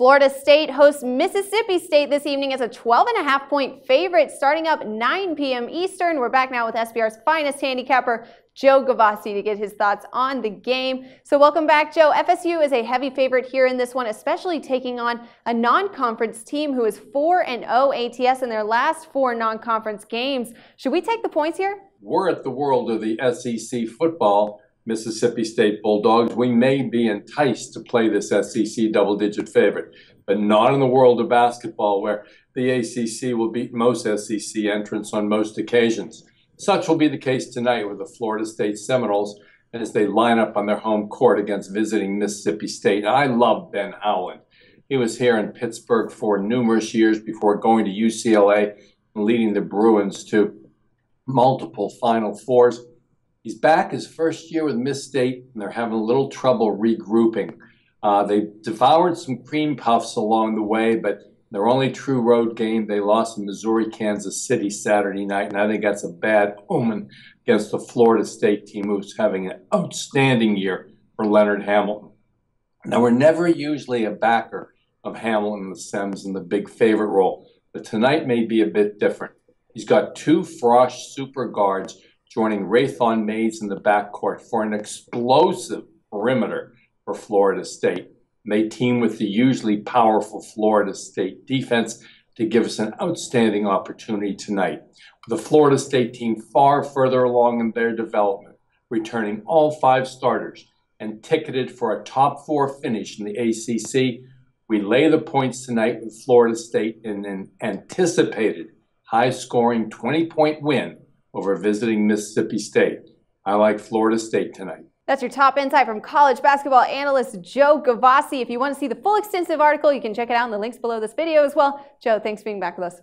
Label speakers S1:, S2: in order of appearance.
S1: Florida State hosts Mississippi State this evening as a 12 and a half point favorite starting up 9 p.m. Eastern. We're back now with SBR's finest handicapper, Joe Gavazzi, to get his thoughts on the game. So welcome back, Joe. FSU is a heavy favorite here in this one, especially taking on a non-conference team who is 4 and 0 ATS in their last four non-conference games. Should we take the points here?
S2: We're at the world of the SEC football Mississippi State Bulldogs, we may be enticed to play this SEC double digit favorite, but not in the world of basketball where the ACC will beat most SEC entrants on most occasions. Such will be the case tonight with the Florida State Seminoles as they line up on their home court against visiting Mississippi State. I love Ben Howland. He was here in Pittsburgh for numerous years before going to UCLA and leading the Bruins to multiple Final Fours. He's back his first year with Miss State, and they're having a little trouble regrouping. Uh, they devoured some cream puffs along the way, but their only true road game, they lost in Missouri, Kansas City Saturday night, and I think that's a bad omen against the Florida State team, who's having an outstanding year for Leonard Hamilton. Now, we're never usually a backer of Hamilton and the Sems in the big favorite role, but tonight may be a bit different. He's got two Frosh super guards joining Rathan-Mayes in the backcourt for an explosive perimeter for Florida State. They team with the usually powerful Florida State defense to give us an outstanding opportunity tonight. The Florida State team far further along in their development, returning all five starters and ticketed for a top four finish in the ACC, we lay the points tonight with Florida State in an anticipated high scoring 20 point win over visiting Mississippi State. I like Florida State tonight.
S1: That's your top insight from college basketball analyst Joe Gavazzi. If you want to see the full extensive article, you can check it out in the links below this video as well. Joe, thanks for being back with us.